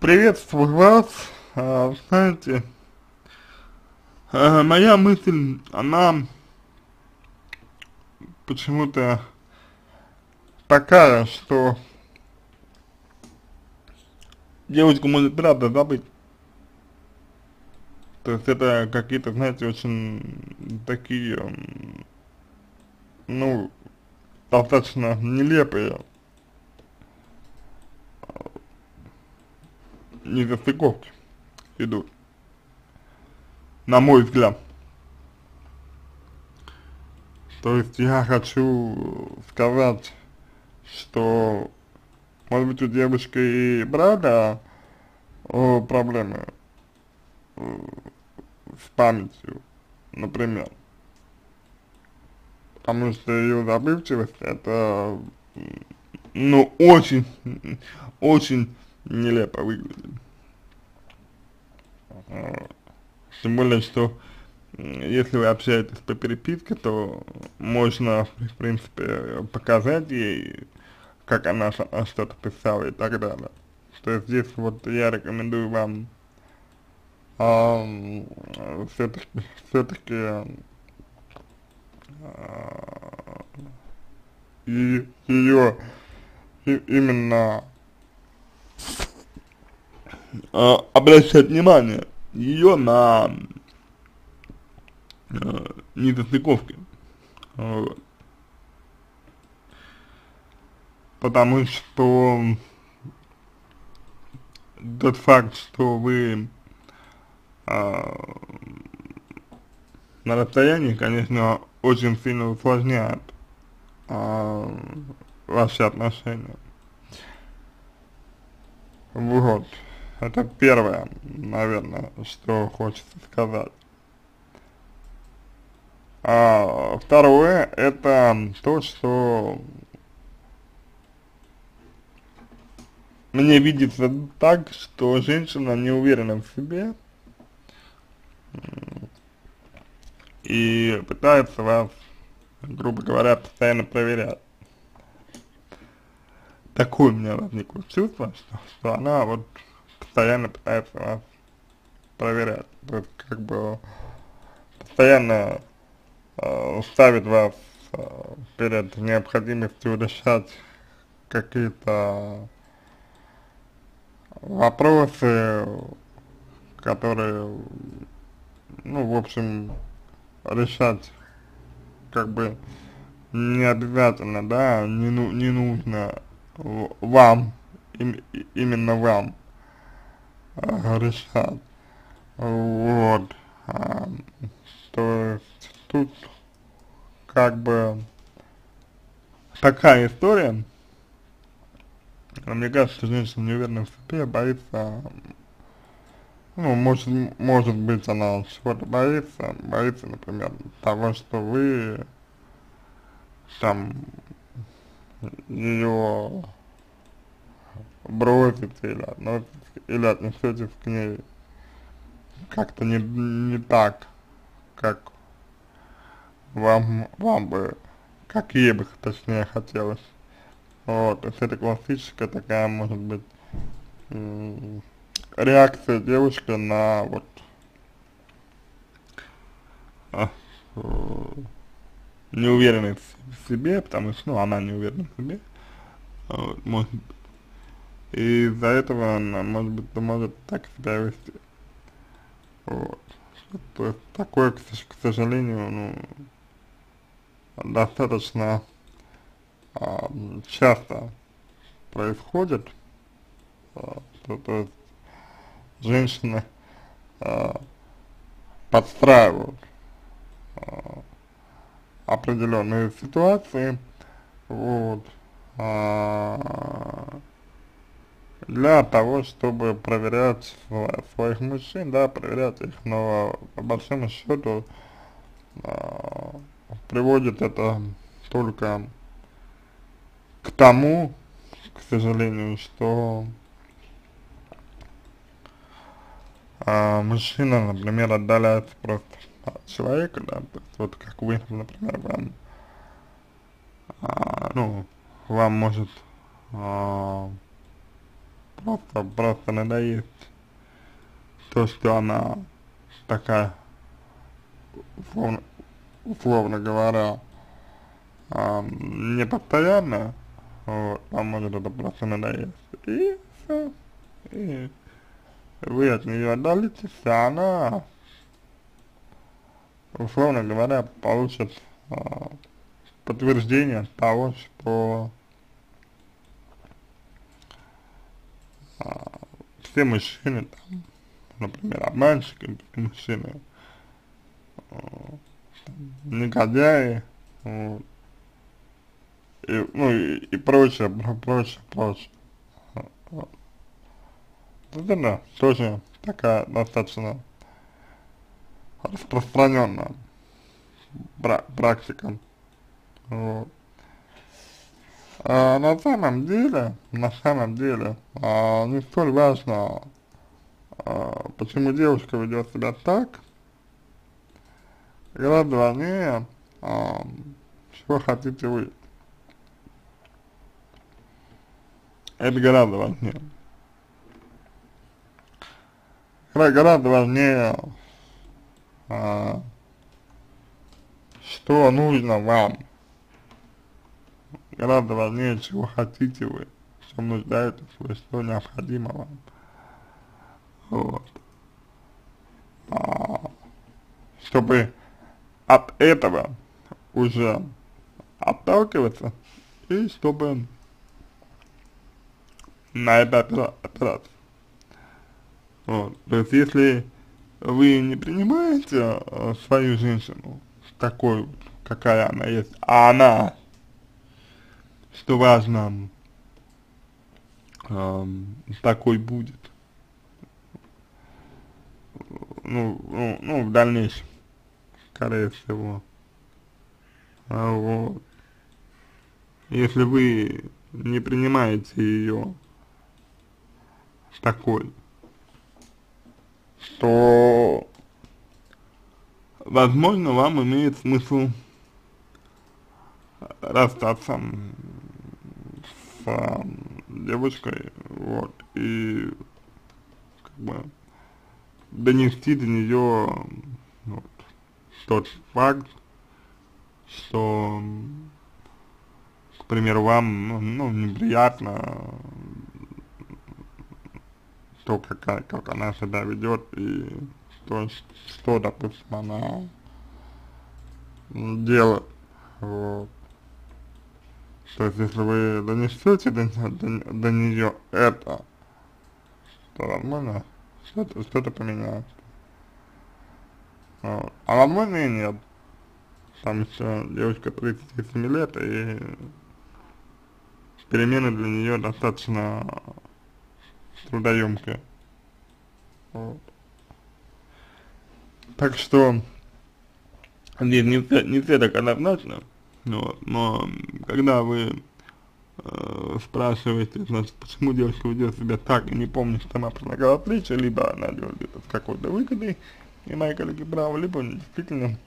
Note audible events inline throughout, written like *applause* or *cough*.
Приветствую вас, а, знаете, а, моя мысль, она почему-то такая, что девочку может правда забыть. То есть это какие-то, знаете, очень такие, ну, достаточно нелепые незастыковки идут, на мой взгляд. То есть я хочу сказать, что может быть у девушки и правда о, проблемы э, с памятью, например. Потому что ее забывчивость это ну очень, очень нелепо выглядит. Тем более, что если вы общаетесь по переписке, то можно, в принципе, показать ей, как она что-то писала и так далее. То есть здесь вот я рекомендую вам э, все-таки все-таки э, ее именно э, обращать внимание ее на э, недостыковки. Вот. Потому что тот факт, что вы э, на расстоянии, конечно, очень сильно усложняет э, ваши отношения. Вот. Это первое, наверное, что хочется сказать. А второе, это то, что мне видится так, что женщина не уверена в себе и пытается вас, грубо говоря, постоянно проверять такое у меня возникло чувство, что, что она вот постоянно пытается вас проверять, то есть как бы постоянно э, ставит вас э, перед необходимостью решать какие-то вопросы, которые, ну, в общем, решать как бы не обязательно, да, не, ну, не нужно вам, им, именно вам решать. Вот. А, то есть тут как бы такая история. Мне кажется, женщина не уверена в себе, боится, ну, может, может быть, она чего-то боится, боится, например, того, что вы там ее бросите или относитесь, или отнесетесь к ней как-то не, не так, как вам, вам бы, как ей бы точнее хотелось. Вот, то есть это классическая такая, может быть, реакция девушки на вот а, неуверенность в себе, потому что, ну, она не уверена в себе, вот, может, и из-за этого она, может быть, может так себя вести, вот, то есть такое, к, к сожалению, ну, достаточно а, часто происходит, а, то, то есть женщины а, подстраивают а, определенные ситуации, вот, а, для того, чтобы проверять своих мужчин, да, проверять их, но по большому счету а, приводит это только к тому, к сожалению, что а, мужчина, например, отдаляется просто человека, да, вот как вы, например, вам, а, ну, вам может а, просто, просто надоест то, что она такая, условно, условно говоря, а, не постоянно, вот, вам может это просто надоест. И все. И вы от нее отдалитесь, а она, условно говоря, получит а, подтверждение того, что а, все мужчины, там, например, обманщики, мужчины, а, негодяи, вот, и, ну и, и прочее, прочее, прочее. Вот. Это да, тоже такая достаточно распространенная практика. Вот. А на самом деле, на самом деле, а, не столь важно, а, почему девушка ведет себя так, гораздо важнее, а, чего хотите вы. Это гораздо важнее. Гораздо важнее, а, что нужно вам. Гораздо важнее, чего хотите вы, в чем нуждаетесь вы, что необходимо вам. Вот. А, чтобы от этого уже отталкиваться и чтобы на это опираться. Вот. То есть если вы не принимаете э, свою женщину такой, какая она есть, а она, что важно, э, такой будет, ну, ну, ну, в дальнейшем, скорее всего, а вот, если вы не принимаете ее такой, то, возможно, вам имеет смысл расстаться с а, девушкой, вот, и как бы донести до нее вот, тот факт, что, к примеру, вам, ну, ну неприятно то, как, как она себя ведет и то, что, допустим, она делает. Вот. То есть, если вы донесете до, до, до нее это, то возможно что-то что, -то, поменяется. Вот. А возможно и нет. Там еще девочка 37 лет, и перемены для нее достаточно трудоемкая. Вот. Так что здесь не не все так однозначно, вот, но когда вы э, спрашиваете, значит, почему девушка ведет себя так и не помнит, что она предлагала встречу, либо она делает это с какой-то выгодой, и мои коллеги правы, либо действительно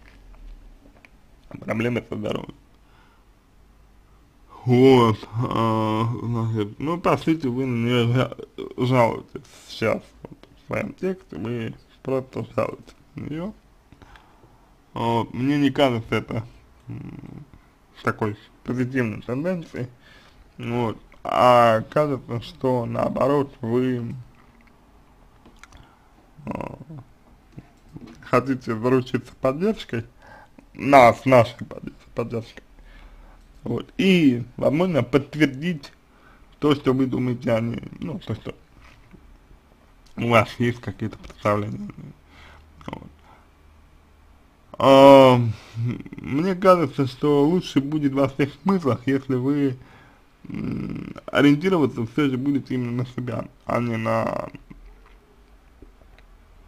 проблемы со здоровьем. Вот, а, значит, ну, по сути, вы на нее жалуетесь сейчас, вот, в своем тексте, вы просто жалуетесь на нее. Вот, мне не кажется это такой позитивной тенденцией, вот, а кажется, что наоборот вы э, хотите заручиться поддержкой, нас, нашей поддержкой, вот. И, возможно, подтвердить то, что вы думаете о ней, ну, то, что у вас есть какие-то представления. Вот. А, мне кажется, что лучше будет во всех смыслах, если вы ориентироваться все же будете именно на себя, а не на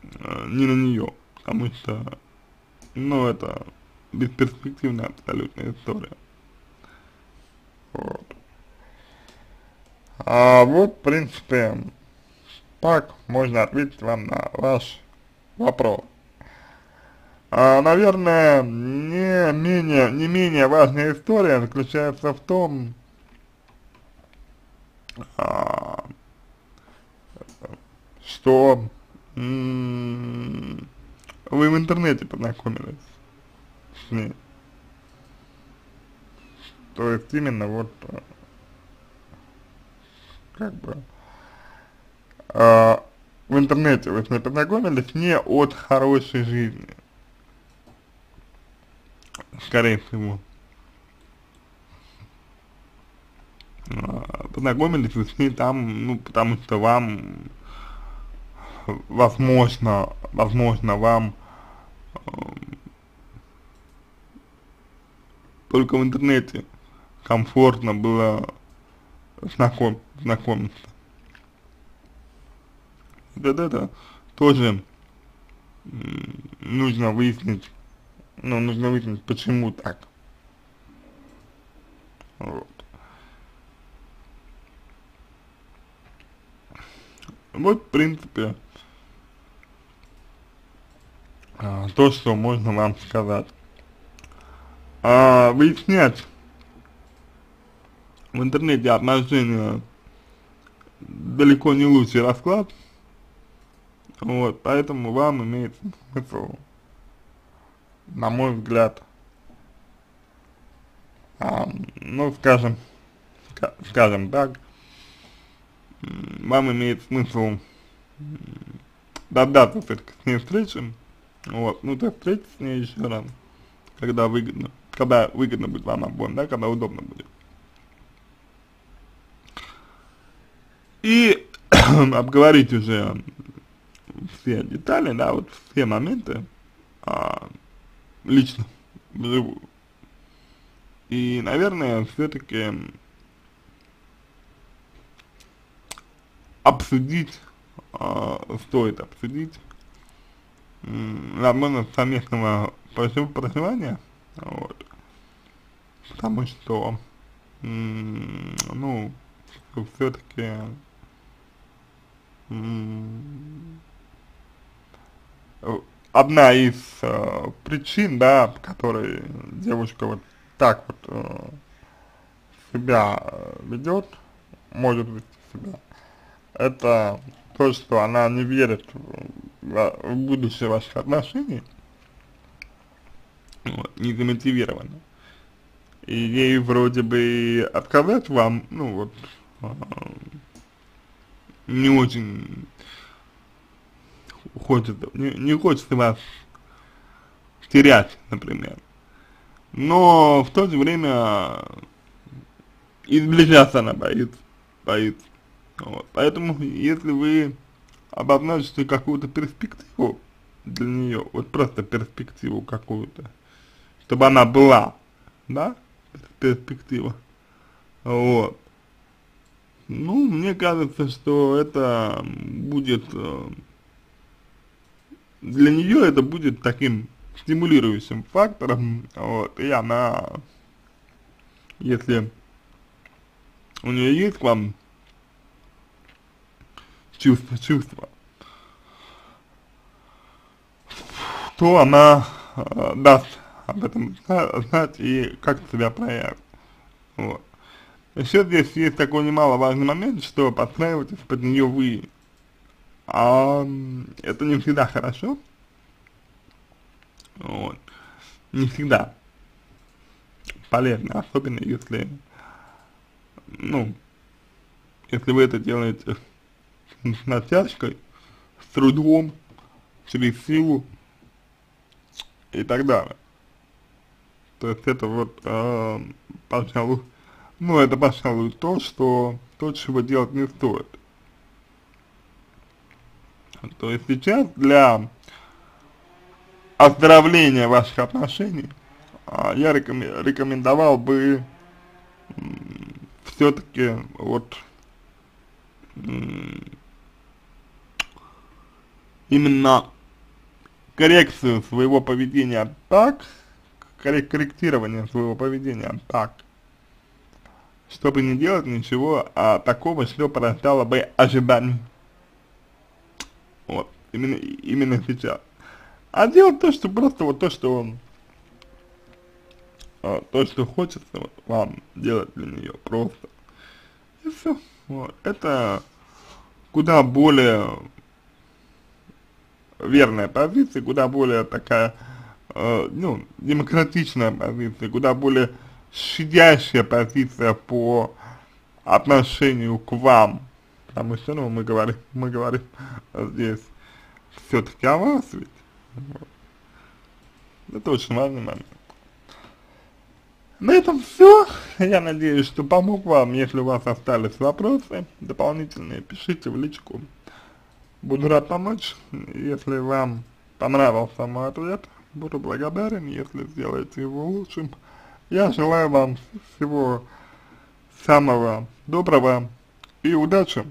э, не на нее, потому что, ну, это бесперспективная абсолютная история. Вот. А вот, в принципе, так можно ответить вам на ваш вопрос. А, наверное, не менее, не менее важная история заключается в том, а, что вы в интернете познакомились с ней. То есть именно вот как бы э, в интернете вы с ней познакомились не от хорошей жизни. Скорее всего. Э, познакомились вы с ней там, ну, потому что вам, возможно, возможно, вам э, только в интернете комфортно было знаком, знакомиться. Вот это тоже нужно выяснить, ну, нужно выяснить, почему так. Вот. Вот, в принципе, а, то, что можно вам сказать. А, выяснять в интернете отношения далеко не лучший расклад, вот, поэтому вам имеет смысл, на мой взгляд, а, ну, скажем, скажем так, вам имеет смысл дождаться все-таки с ней встречи, вот, ну, то встретиться с ней еще раз, когда выгодно, когда выгодно будет вам обоим, да, когда удобно будет. И *coughs* обговорить уже все детали, да, вот все моменты. А, лично, вживую. И, наверное, все-таки обсудить, а, стоит обсудить возможность совместного проживания, вот, потому что, ну, все-таки одна из э, причин, да, по которой девушка вот так вот э, себя ведет, может быть себя, это то, что она не верит в, в будущее ваших отношений, вот, не замотивирована. И ей вроде бы отказать вам, ну вот, э, не очень хочется, не, не хочется вас терять, например. Но в то же время изближаться она боится, боится. Вот. Поэтому, если вы обозначите какую-то перспективу для нее, вот просто перспективу какую-то, чтобы она была, да, перспектива, вот, ну, мне кажется, что это будет, э, для нее это будет таким стимулирующим фактором, вот, и она, если у нее есть к вам чувство, чувство, то она э, даст об этом знать и как себя проявит. Вот. Еще здесь есть такой немаловажный момент, что подстраиваетесь под нее вы. А это не всегда хорошо. Вот. Не всегда полезно, особенно если, ну, если вы это делаете с натяжкой, с трудом, через силу и так далее. То есть это вот, э, пожалуй, ну, это, пожалуй, то, что, то, чего делать не стоит. То есть сейчас для оздоровления ваших отношений а, я рекомен, рекомендовал бы все-таки вот именно коррекцию своего поведения так, корректирование своего поведения так, чтобы не делать ничего а, такого, что порождало бы ожидания. Вот, именно, именно сейчас. А делать то, что просто вот то, что он, а, то, что хочется вот, вам делать для нее просто. И все. Вот. Это куда более верная позиция, куда более такая, э, ну, демократичная позиция, куда более щадящая позиция по отношению к вам, потому что, ну, мы говорим, мы говорим здесь все-таки о вас ведь, вот. это очень важный момент. На этом все. Я надеюсь, что помог вам. Если у вас остались вопросы дополнительные, пишите в личку. Буду рад помочь. Если вам понравился мой ответ, буду благодарен, если сделаете его лучшим. Я желаю вам всего самого доброго и удачи.